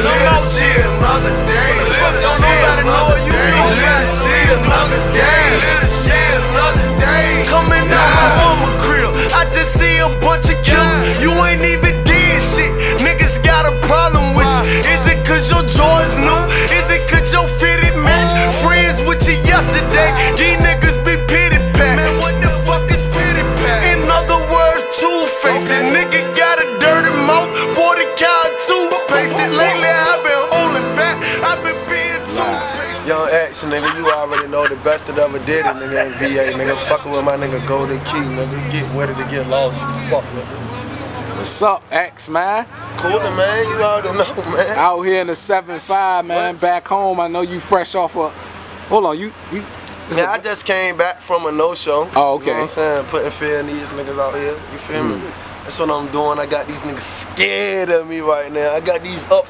Let us see another day. Don't nobody know you. Let us see another day. Let us see another day. Coming out my mama crib, I just see a bunch of killers. You ain't even did shit. Niggas got a problem with you. Is it cause your Jordans new? Is it cause your fitted match? Friends with you yesterday. Nigga, you already know the best that ever did it, nigga, in VA, nigga. Fucking with my nigga Golden Key, nigga. Get ready to get lost. Fuck, nigga. What's up, X man? Coolin', man. You already know, man. Out here in the 7-5, man. Back home. I know you fresh off a. Hold on, you you. Yeah, I just came back from a no-show. Oh, You know okay. what I'm saying? Putting fear in these niggas out here. You feel me? Mm. That's what I'm doing. I got these niggas scared of me right now. I got these up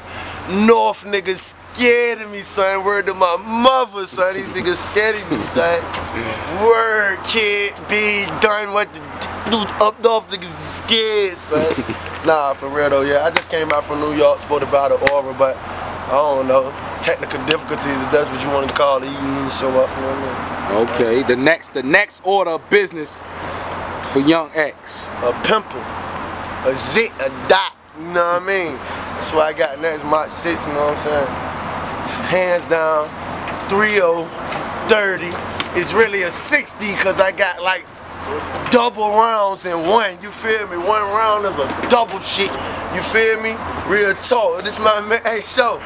north niggas scared of me, son. Word to my mother, son. These niggas scared of me, son. Word, kid, be done what the dude up north niggas scared, son. nah, for real though, yeah. I just came out from New York, spoke about the aura, but I don't know. Technical difficulties, if that's what you want to call it, you didn't show up, you know I mean? Okay, the next the next order of business for Young X. a pimple, a zit, a dot, you know what I mean? That's what I got next, my six, you know what I'm saying? Hands down, 3-0, 30. It's really a 60 because I got like double rounds in one, you feel me? One round is a double shit, you feel me? Real talk, this my man, hey, show.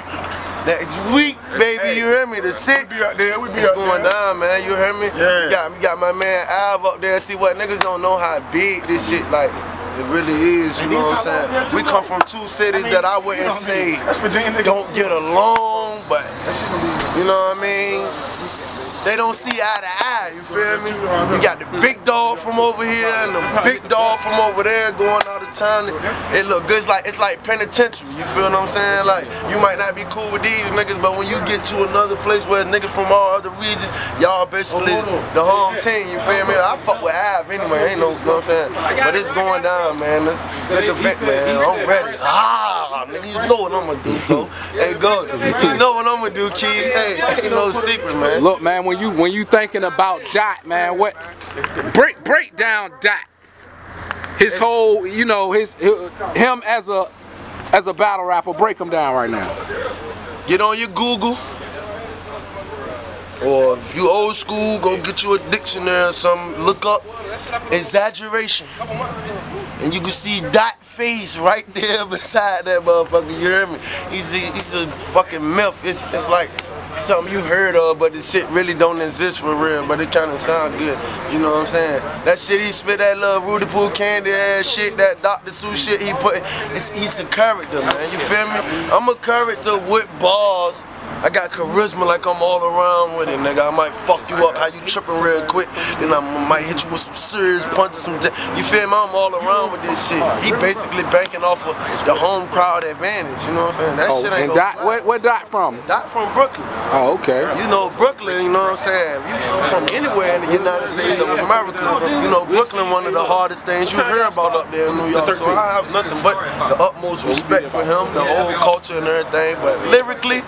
Next week, baby, you hear me? The six. We be out there, we be going there. down, man. You hear me? Yeah. We got, we got my man Av up there. See what niggas don't know how big this shit like. It really is, you know what I'm saying? We come from two cities that I wouldn't say don't get along, but you know what I mean? They don't see eye to eye, you feel me? You got the big dog from over here and the big dog from over there going all the time. It look good. It's like it's like penitentiary. You feel what I'm saying? Like you might not be cool with these niggas, but when you get to another place where niggas from all other regions, y'all basically the home team. You feel me? I fuck with Av anyway. Ain't no, you know what I'm saying? But it's going down, man. Let's let the vet, man. I'm ready. Ah, nigga, you know what I'm gonna do, though. Hey, go. You know what I'm gonna do, Keith. Hey, ain't no secret, man. Look, man, when you when you thinking about Dot, man, what break break down Dot. His whole, you know, his him as a as a battle rapper, break him down right now. Get on your Google. Or if you old school, go get you a dictionary or something. Look up exaggeration. And you can see dot face right there beside that motherfucker. You hear me? He's a, he's a fucking myth. It's, it's like something you heard of, but the shit really don't exist for real. But it kind of sound good. You know what I'm saying? That shit he spit that little Rudy Poo candy ass shit, that Dr. Seuss shit he put. It's, he's a character, man. You feel me? I'm a character with balls. I got charisma like I'm all around with it, nigga. I might fuck you up how you tripping real quick. Then I might hit you with some serious punches. Some you feel me? I'm all around with this shit. He basically banking off of the home crowd advantage. You know what I'm saying? That Oh, shit ain't and Dot, where, where Dot from? Dot from Brooklyn. Oh, okay. You know, Brooklyn, you know what I'm saying? You from anywhere in the United States of America, you know, Brooklyn one of the hardest things you hear about up there in New York. So I have nothing but the utmost respect for him, the whole culture and everything. But lyrically,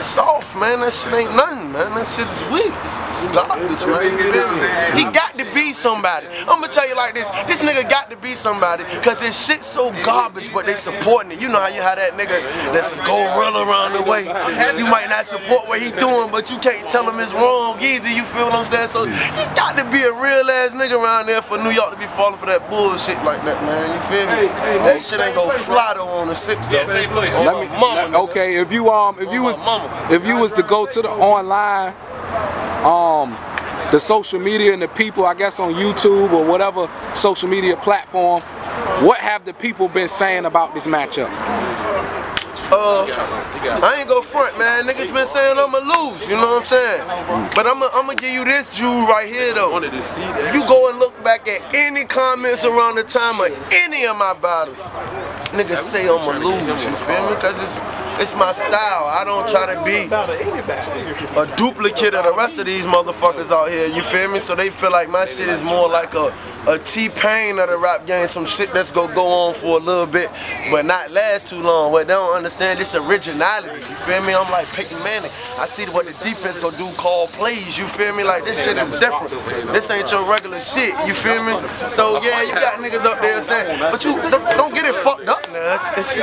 soft, man. That shit ain't nothing, man. That shit is weak. It's garbage, man. You feel me? He got to be somebody. I'm gonna tell you like this. This nigga got to be somebody because his shit's so garbage, but they supporting it. You know how you have that nigga that's a gorilla around the way. You might not support what he doing, but you can't tell him it's wrong either. You feel what I'm saying? So he got to be a real ass nigga around there for New York to be falling for that bullshit like that, man. You feel me? That shit ain't gonna fly though on the six though. On Let me, mama, nigga. okay, if you um if you was mama. If you was to go to the online um the social media and the people, I guess on YouTube or whatever social media platform, what have the people been saying about this matchup? Uh, I ain't go front, man. Niggas been saying I'ma lose, you know what I'm saying? But I'ma I'ma give you this jewel right here though. If you go and look back at any comments around the time of any of my battles, niggas say I'ma lose, you feel me? Cause it's it's my style. I don't try to be a duplicate of the rest of these motherfuckers out here. You feel me? So they feel like my shit is more like a a T-Pain of the rap game, some shit that's gonna go on for a little bit, but not last too long. But they don't understand this originality. You feel me? I'm like Peyton Manning. I see what the defense gonna do, call plays. You feel me? Like this shit is different. This ain't your regular shit. You feel me? So yeah, you got niggas up there saying, but you don't, don't get it fucked up it's, you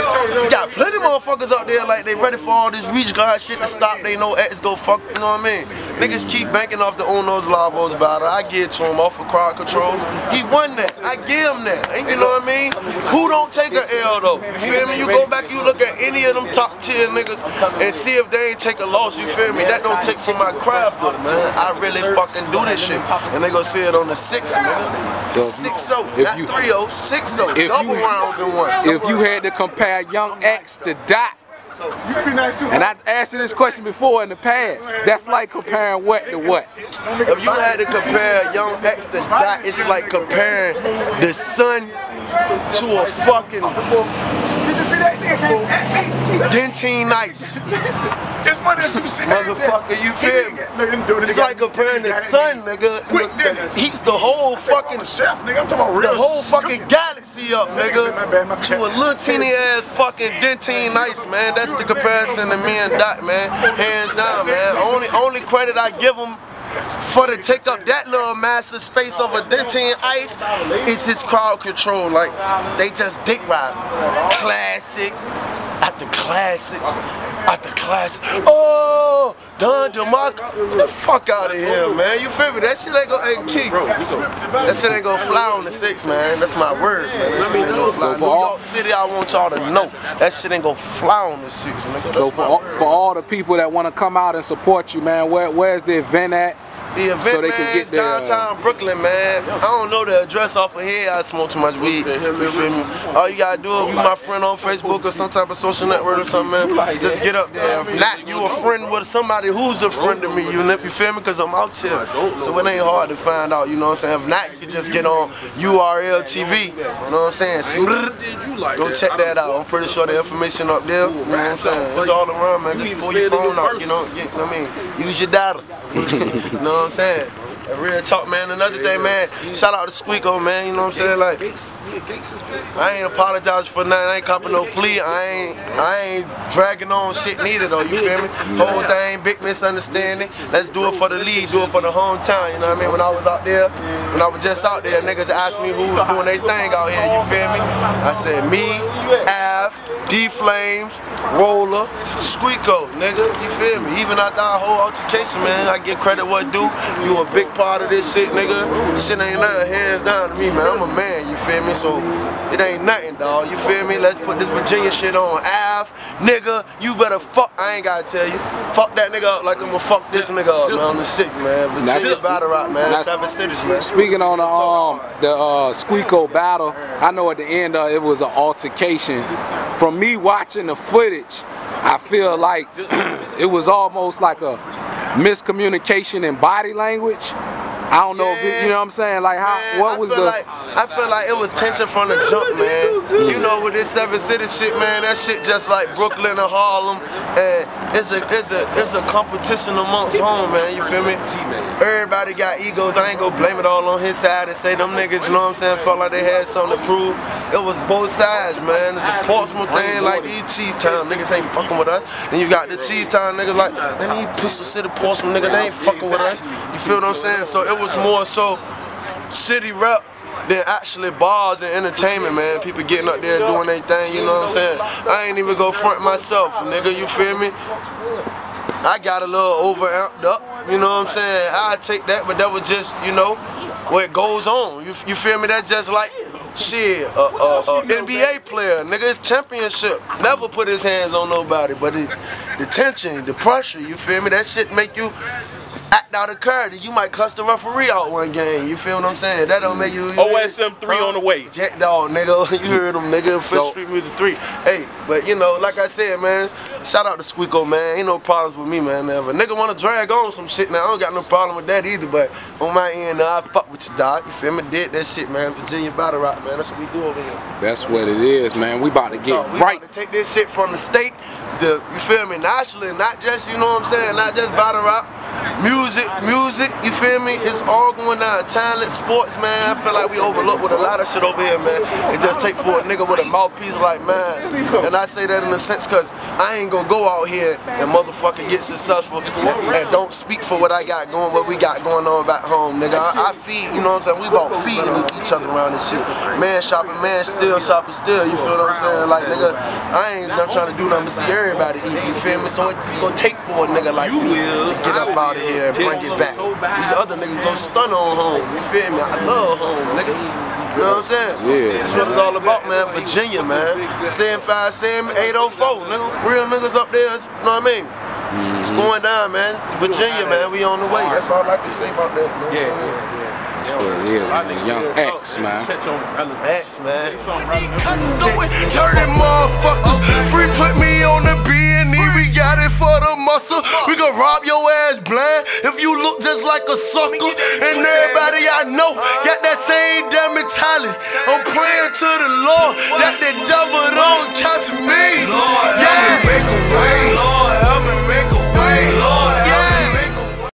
got plenty motherfuckers out there like they ready for all this reach guard shit to stop. They know X go fuck. You know what I mean? Niggas keep banking off the Unos Lavos battle. I get to him off of crowd control. He won that. I give him that. And you know what I mean? Who don't take an L though? You feel me? You go back, you look at any of them top tier niggas and see if they ain't take a loss. You feel me? That don't take from my craft though, man. I really fucking do this shit. And they go see it on the six, man. So Six zero, if not you- three zero, six zero. if Double you- rounds in one. If you had to compare Young X to Dot, and I asked you this question before in the past, that's like comparing what to what? If you had to compare Young X to Dot, it's like comparing the sun to a fucking Dentyne Nice. It's funny that you say. Motherfucker, you feel me? Look him doing it It's like comparing the sun, nigga. Quick, nigga. heats the whole fucking chef, nigga. I'm talking about real the whole fucking galaxy up, Nigga said, my bad, my nigga. To a little teeny ass fucking Dentyne nice, man. That's the comparison to me and Dot, man. Hands down, man. Only only credit I give him for to take up that little massive space of a Dentyne ice is his crowd control. Like they just dick ride. Classic after classic after class. Oh, Don DeMarco, get the fuck out of here, man. You feel me? That shit ain't gonna hey, keep. That shit ain't gonna fly on the six, man. That's my word, man. That shit ain't gonna So fly. for New all- York City, I want y'all to know that shit ain't gonna fly on the six, nigga. So for all, for all the people that want to come out and support you, man, where where's the event at? The event, so they man, can get is their, uh, downtown Brooklyn, man. I don't know the address off of here. I smoke too much weed. You feel me? All you gotta do if you my friend on Facebook or some type of social network or something, man, just get up there. If not, you a friend with somebody who's a friend to me. You, know- you feel me? Cause I'm out here, so it ain't hard to find out. You know what I'm saying? If not, you can just get on URL TV. You know what I'm saying? Go check that out. I'm pretty sure the information up there. You know what I'm saying? It's all around, man. Just pull your phone out. You know, you know what I mean, use your data. you know what I'm saying? A real talk, man. Another thing, man. Shout out to Squeako, man. You know what I'm saying? Like, I ain't apologize for nothing. I ain't copping no plea. I ain't, I ain't dragging on shit neither though. You feel me? Whole thing, big misunderstanding. Let's do it for the league, do it for the hometown. You know what I mean? When I was out there, when I was just out there, niggas asked me who was doing their thing out here. You feel me? I said me, Av, D Flamz, Rolla, Squeako, nigga. You feel me? Even after our whole altercation, man, I give credit what due. You a big part of this shit, nigga. Shit ain't nothing hands down to me, man. I'm a man, you feel me? So it ain't nothing, dog. You feel me? Let's put this Virginia shit on. Av, nigga, you better fuck. I ain't gotta tell you. Fuck that nigga up like I'ma fuck this nigga up, man. On the six, man. Virginia battle rap, man. that's- Seven cities, man. Speaking on the um the uh, Squeako battle, I know at the end uh, it was an altercation. From me watching the footage, I feel like it was almost like a miscommunication in body language. I don't know if it, you know what I'm saying. Like how Man, what was the Like, I feel like it was tension from the jump, man. You know, with this seven city shit, man, that shit just like Brooklyn and Harlem, and it's a it's a it's a competition amongst home, man. You feel me? Everybody got egos. I ain't gonna blame it all on his side and say them niggas, you know what I'm saying, felt like they had something to prove. It was both sides, man. It's a Portsmouth thing, like these Cheese Town niggas ain't fucking with us. Then you got the Cheese Town niggas like, man, these Pistol City Portsmouth niggas, they ain't fucking with us. You feel what I'm saying? So it was more so city rep than actually bars and entertainment, man. People getting up there doing their thing, you know what I'm saying? I ain't even go front myself, nigga, you feel me? I got a little over amped up, you know what I'm saying? I take that, but that was just, you know, what goes on. You, you feel me? That's just like shit, a, a, a NBA player, nigga, it's championship. Never put his hands on nobody, but the tension, the pressure, you feel me? That shit make you act out of character. You might cuss the referee out one game. You feel what I'm saying? That don't make you. you OSM 3 on the way. Jack Dog, nigga. You heard him, nigga. Fifth So- Street Music 3. Hey, but you know, like I said, man, shout out to Squeako, man. Ain't no problems with me, man. Never. Nigga wanna drag on some shit now. I don't got no problem with that either, but on my end, I fuck with you, dog. You feel me? Did that shit, man. Virginia Battle Rock, man. That's what we do over here. that's what it is, man. We about to get So we right. about to take this shit from the state the you feel me naturally, not just you know what I'm saying, not just battle rap. Music, music, you feel me? It's all going down. Talent, sports, man. I feel like we overlook with a lot of shit over here, man. It just take for a nigga with a mouthpiece like mine. And I say that in a sense because I ain't gonna go out here and motherfucking get successful and don't speak for what I got going, what we got going on back home, nigga. I, I feed, you know what I'm saying? We about feeding each other around this shit. Man shopping, man still shopping still, you feel what I'm saying? Like, nigga, I ain't not trying to do nothing but see everybody eat, you feel me? So it's gonna take for a nigga like me to get up out of here and bring it back. These other niggas gonna stun on home, you feel me? I love home, nigga. You know what I'm saying? Yeah. That's what it's all about, man. Virginia, man. Sam 5, Sam 804, nigga. Real niggas up there, you know what I mean? It's mm-hmm. going down, man. Virginia, man. We on the way. That's all I can say about that, man. Yeah, That's what it is, man. Young X, man. X, man. Dirty motherfuckers, rob your ass blind if you look just like a sucker. And everybody I know got that same damn mentality. I'm praying to the Lord that the devil don't catch me. Lord, yeah. help me make a. Lord, help me